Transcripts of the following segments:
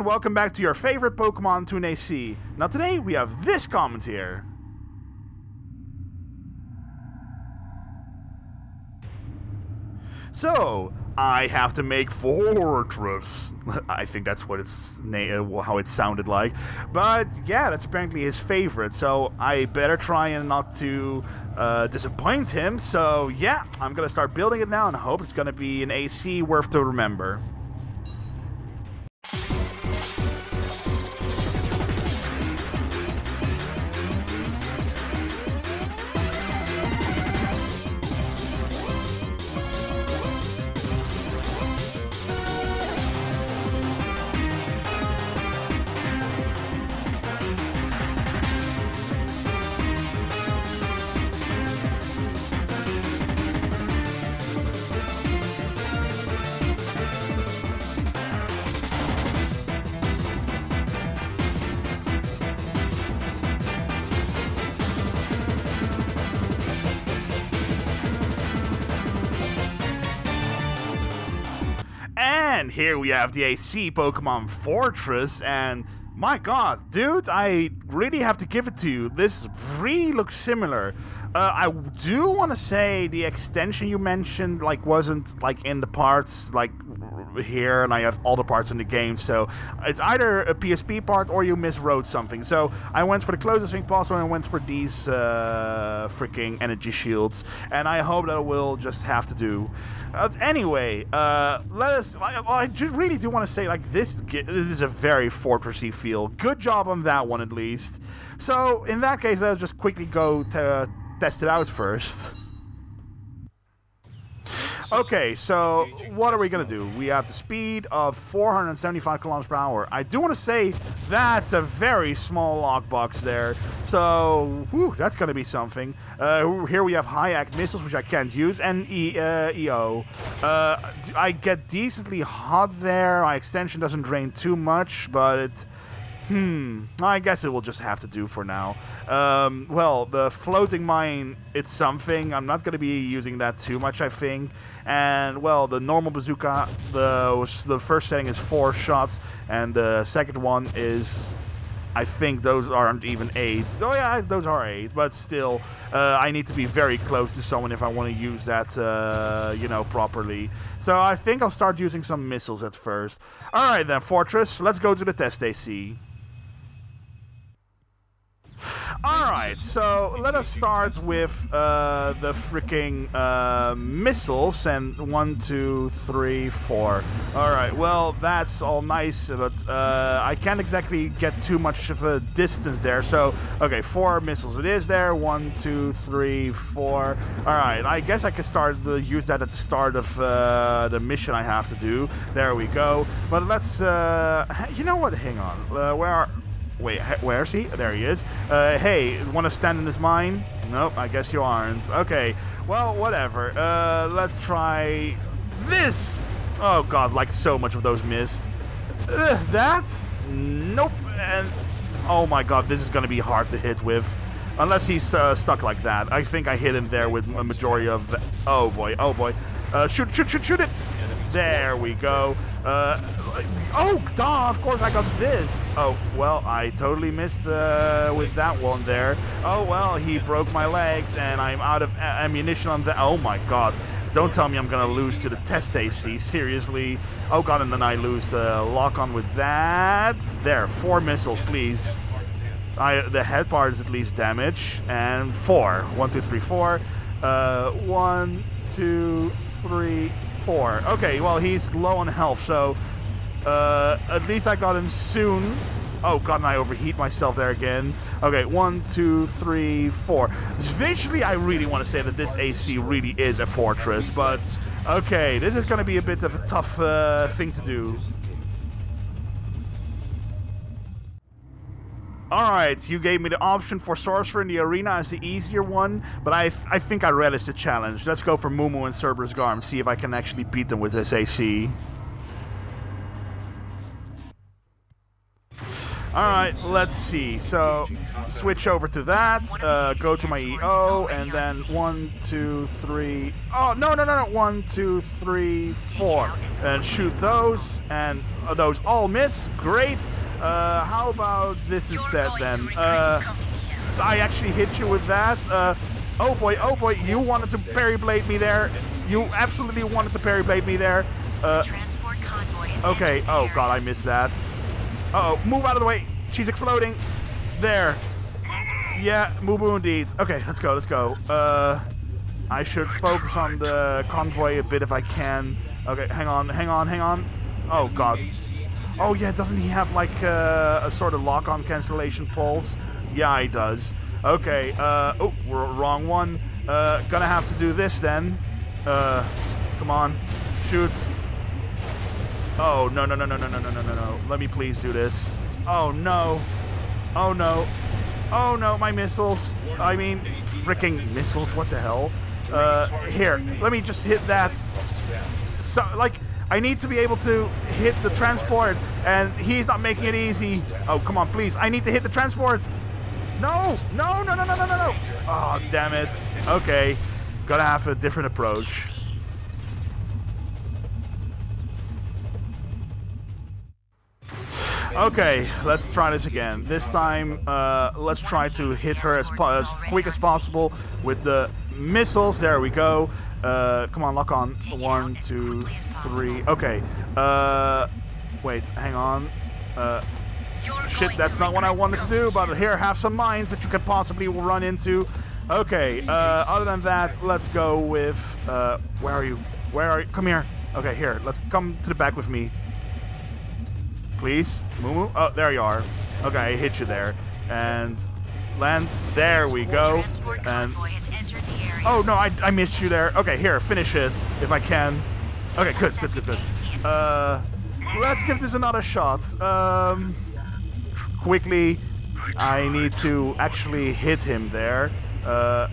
and welcome back to your favorite Pokemon Toon AC. Now today we have this comment here. So, I have to make Forretress. I think that's what it's uh, how it sounded like. But yeah, that's apparently his favorite. So I better try and not to uh, disappoint him. So yeah, I'm gonna start building it now and hope it's gonna be an AC worth to remember. And here we have the AC Pokemon Forretress, and my god, dude, I really have to give it to you. This really looks similar. Uh, I do want to say the extension you mentioned, like, wasn't, like, in the parts, like, here, and I have all the parts in the game, so it's either a PSP part or you miswrote something. So I went for the closest thing possible and went for these uh, freaking energy shields, and I hope that will just have to do. Uh, anyway, uh, let us. I, I just really do want to say, like, this, this is a very fortressy feel. Good job on that one, at least. So in that case, let's just quickly go to test it out first. Okay, so what are we gonna do? We have the speed of 475 kilometers per hour. I do want to say that's a very small lockbox there, so whew, that's gonna be something. Uh, here we have high act missiles, which I can't use, and e, uh, EO. Uh, I get decently hot there. My extension doesn't drain too much, but it's Hmm, I guess it will just have to do for now. Um, well, the floating mine, it's something. I'm not going to be using that too much, I think. And, well, the normal bazooka, the, the first setting is four shots, and the second one is I think those aren't even eight. Oh yeah, those are eight, but still, uh, I need to be very close to someone if I want to use that, uh, you know, properly. So I think I'll start using some missiles at first. All right then, Forretress, let's go to the test AC. Alright, so let us start with uh, the freaking uh, missiles and one, two, three, four. Alright, well, that's all nice, but uh, I can't exactly get too much of a distance there. So, okay, four missiles it is there. One, two, three, four. Alright, I guess I can start to use that at the start of uh, the mission I have to do. There we go. But let's, uh, you know what, hang on. Uh, where are... Wait, where is he? There he is. Uh, hey, want to stand in this mine? Nope, I guess you aren't. Okay, well, whatever. Uh, let's try this. Oh god, like so much of those missed. Uh, that? Nope. And oh my god, this is gonna be hard to hit with. Unless he's uh, stuck like that. I think I hit him there with a majority of the... Oh boy, oh boy. Uh, shoot, shoot, shoot, shoot it! There we go. Uh, oh, duh, of course I got this. Oh, well, I totally missed uh, with that one there. Oh, well, he broke my legs and I'm out of ammunition on that. Oh my god. Don't tell me I'm gonna lose to the test AC, seriously. Oh god, and then I lose the lock on with that. There, four missiles, please. I, the head part is at least damage. And four. One, two, three, four. Uh, one, two, three, four. Okay, well, he's low on health, so uh, at least I got him soon. Oh god, and I overheat myself there again. Okay, one, two, three, four. Visually, I really want to say that this AC really is a fortress, but okay, this is going to be a bit of a tough uh, thing to do. Alright, you gave me the option for Sorcerer in the arena as the easier one, but I, I think I relish the challenge. Let's go for Mumu and Cerberus Garm, see if I can actually beat them with this AC. All right, let's see. So switch over to that. Uh, go to my EO, and then one, two, three. Oh no, no, no, no! One, two, three, four, and shoot those, and uh, those all miss. Great. Uh, how about this instead then? Uh, I actually hit you with that. Uh, oh boy, oh boy, you wanted to parry blade me there. You absolutely wanted to parry blade me there. Uh, okay, oh god, I missed that. Uh oh, move out of the way. She's exploding. There. Yeah, Mumu indeed. Okay, let's go, let's go. Uh, I should focus on the convoy a bit if I can. Okay, hang on, hang on, hang on. Oh god. Oh yeah, doesn't he have like uh, a sort of lock-on cancellation pulse? Yeah, he does. Okay, uh, oh, we're wrong one. Uh, gonna have to do this then. Uh, come on, shoot. Oh, no, no, no, no, no, no, no, no, no. Let me please do this. Oh, no. Oh, no. Oh, no, my missiles. I mean, freaking missiles, what the hell? Uh, here, let me just hit that. So, like, I need to be able to hit the transport, and he's not making it easy. Oh, come on, please. I need to hit the transport. No, no, no, no, no, no, no, no. Oh, damn it. Okay, gotta have a different approach. Okay, let's try this again. This time, uh, let's try to hit her as, as, quick as possible with the missiles. There we go. Uh, come on, lock on. One, two, three. Okay. Uh, wait, hang on. Uh, shit, that's not what I wanted to do, but here, have some mines that you could possibly run into. Okay, uh, other than that, let's go with... Uh, where are you? Where are you? Come here. Okay, here, let's come to the back with me. Please? Moo Oh, there you are. Okay, I hit you there. And land. There we go. And Oh no, I, I missed you there. Okay, here, finish it if I can. Okay, good, good, good, good. Uh, let's give this another shot. Um, quickly, I need to actually hit him there. Uh,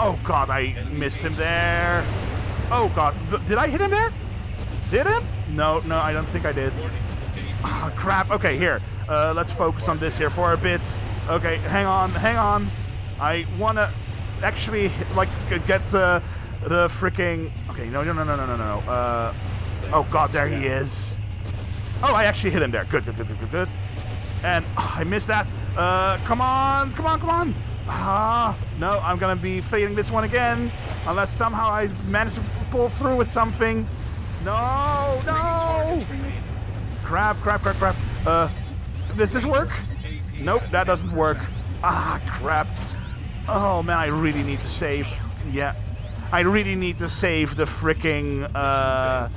oh god, I missed him there. Oh god, did I hit him there? Did him? No, no, I don't think I did. Oh, crap. Okay, here. Uh, let's focus on this here for a bit. Okay, hang on, hang on. I want to actually, like, get the, the freaking... Okay, no, no, no, no, no, no, no. Uh, oh, God, there he is. Oh, I actually hit him there. Good, good, good, good, good, good. And oh, I missed that. Uh, come on, come on, come on. Ah, no, I'm to be failing this one again. Unless somehow I manage to pull through with something. No, no. Crap, crap, crap, crap. Uh, does this work? Nope, that doesn't work. Ah, crap. Oh, man, I really need to save. Yeah. I really need to save the freaking uh,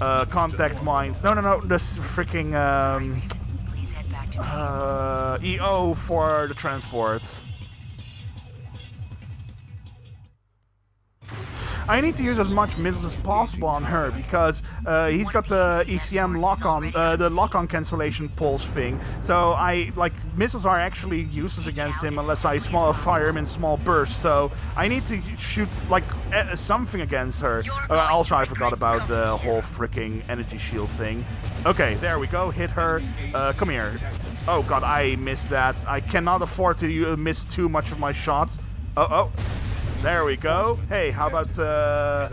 uh, contact mines. No, no, no, this freaking um, uh, EO for the transports. I need to use as much missiles as possible on her because uh, he's got the ECM lock-on, uh, the lock-on cancellation pulse thing. So I like missiles are actually useless against him unless I small fire him in small bursts. So I need to shoot like something against her. Uh, also, I forgot about the whole freaking energy shield thing. Okay, there we go. Hit her. Uh, come here. Oh god, I missed that. I cannot afford to miss too much of my shots. Oh, oh. There we go. Hey, how about uh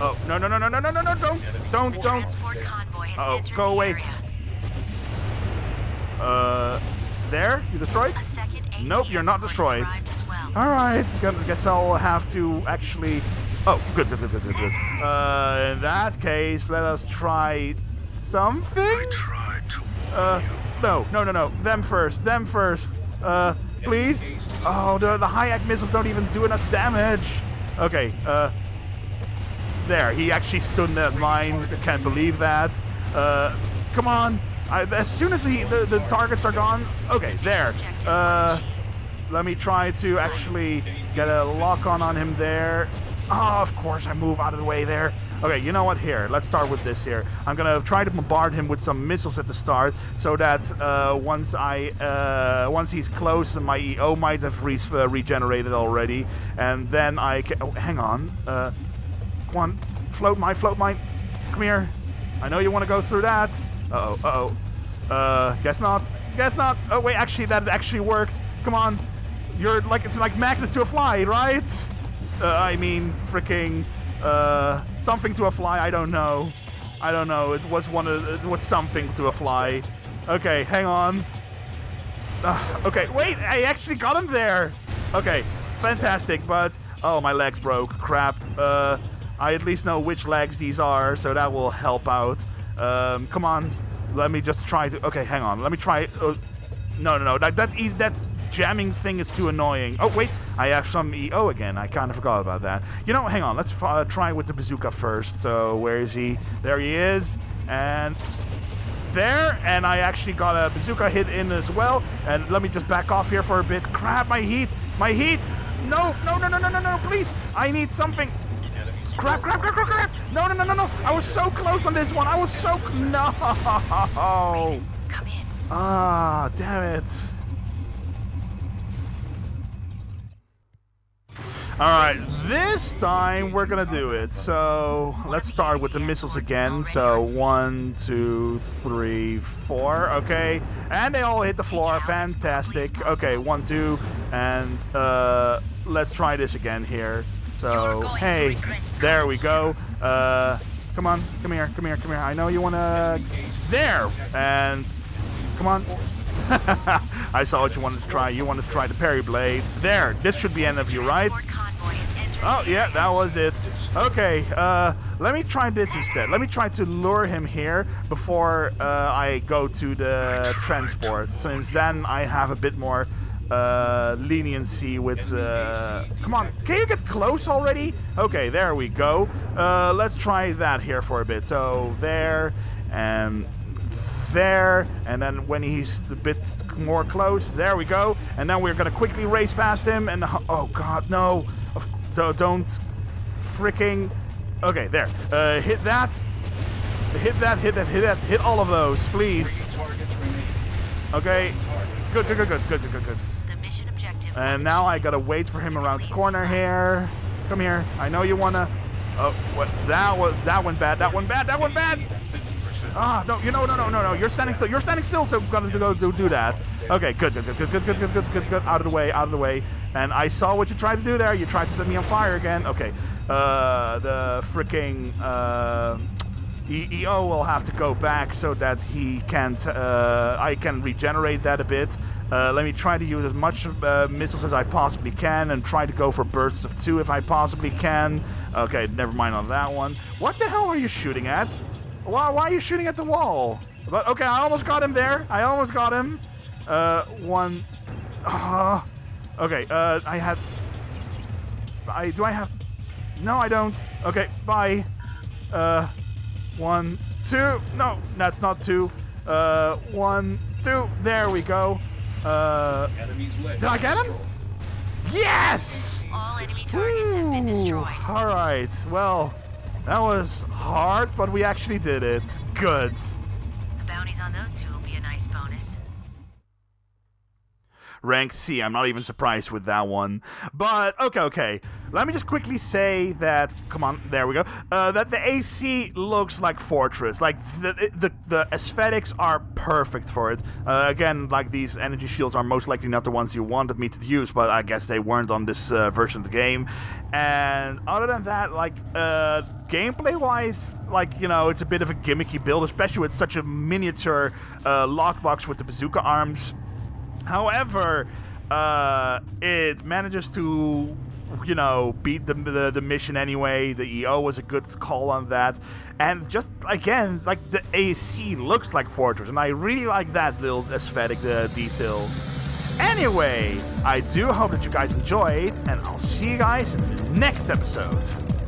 Oh, no no no no no no no no don't don't don't Oh, go away. Uh there? You destroyed? Nope, you're not destroyed. Alright, guess I'll have to actually Oh, good, good, good, good, good, good. Uh, in that case, let us try something? Uh, no, no, no, no. Them first, them first. Uh, please? Oh, the, the HIAC missiles don't even do enough damage. Okay, uh... There, he actually stood in that mine. I can't believe that. Uh, come on. I, as soon as he, the, the targets are gone... Okay, there. Uh, let me try to actually get a lock on on him there. Oh, of course, I move out of the way there. Okay, you know what? Here, let's start with this here. I'm gonna try to bombard him with some missiles at the start, so that uh, once I uh, once he's close, my EO might have re uh, regenerated already, and then I can. Oh, hang on. Uh, float mine, float mine. Come here. I know you want to go through that. Uh oh. Uh oh. Uh, guess not. Guess not. Oh wait, actually that actually worked. Come on. You're like it's like magnets to a fly, right? Uh, I mean, freaking uh, something to a fly. I don't know. I don't know. It was one of it was something to a fly. Okay, hang on. Uh, okay, wait. I actually got him there. Okay, fantastic. But oh, my legs broke. Crap. Uh, I at least know which legs these are, so that will help out. Um, come on. Let me just try to. Okay, hang on. Let me try. Uh, no, no, no. That that is that jamming thing is too annoying. Oh wait, I have some EO again. I kind of forgot about that. You know, hang on. Let's uh, try with the bazooka first. So where is he? There he is. And there, and I actually got a bazooka hit in as well. And let me just back off here for a bit. Crap, my heat, my heat. No, no, no, no, no, no, no, please. I need something. Crap, crap, crap, crap, crap. No, no, no, no, no. I was so close on this one. I was so... No. Come in. Ah, damn it. Alright, this time we're gonna do it. So, let's start with the missiles again. So, one, two, three, four. Okay. And they all hit the floor. Fantastic. Okay, one, two. And, uh, let's try this again here. So, hey, there we go. Uh, come on, come here, come here, come here. I know you wanna... There! And, come on. I saw what you wanted to try. You wanted to try the parry blade. There, this should be end of you, right? Oh, yeah, that was it. Okay, uh, let me try this instead. Let me try to lure him here before uh, I go to the transport, since then I have a bit more uh, leniency with... Uh, come on, can you get close already? Okay, there we go. Uh, let's try that here for a bit. So, there, and there, and then when he's a bit more close, there we go. And then we're gonna quickly race past him, and oh god, no, don't freaking. Okay, there. Uh, hit that. Hit that. Hit that. Hit that. Hit all of those, please. Okay. Good. Good. Good. Good. Good. Good. Good. The mission objective. And now I gotta wait for him around the corner here. Come here. I know you wanna. Oh, what? That was. That one bad. That one bad. That one bad. Ah, no, you know, no, no, no, no. You're standing still. You're standing still, so I'm gonna go do, do that. Okay, good, good, good, good, good, good, good, good, good, good. Out of the way, out of the way. And I saw what you tried to do there. You tried to set me on fire again. Okay. Uh, the freaking uh, EO will have to go back so that he can't. Uh, I can regenerate that a bit. Uh, let me try to use as much uh, missiles as I possibly can and try to go for bursts of two if I possibly can. Okay, never mind on that one. What the hell are you shooting at? Why, why are you shooting at the wall? But okay, I almost got him there. I almost got him. Uh, one. Uh, okay, uh, I have. I do I have? No, I don't. Okay, bye. Uh, one, two. No, that's not two. Uh, one, two. There we go. Uh, did I get him? Yes! All enemy targets have been destroyed. All right. Well, that was hard, but we actually did it. Good. The on those two Rank C, I'm not even surprised with that one. But, okay, okay. Let me just quickly say that, come on, there we go, uh, that the AC looks like Forretress. Like, the, the, the aesthetics are perfect for it. Uh, again, like, these energy shields are most likely not the ones you wanted me to use, but I guess they weren't on this uh, version of the game. And other than that, like, uh, gameplay-wise, like, you know, it's a bit of a gimmicky build, especially with such a miniature uh, lockbox with the bazooka arms. However, uh, it manages to, you know, beat the, the, the mission anyway. The EO was a good call on that, and just again, like the AC looks like Forretress, and I really like that little aesthetic uh, detail. Anyway, I do hope that you guys enjoyed, and I'll see you guys in the next episode.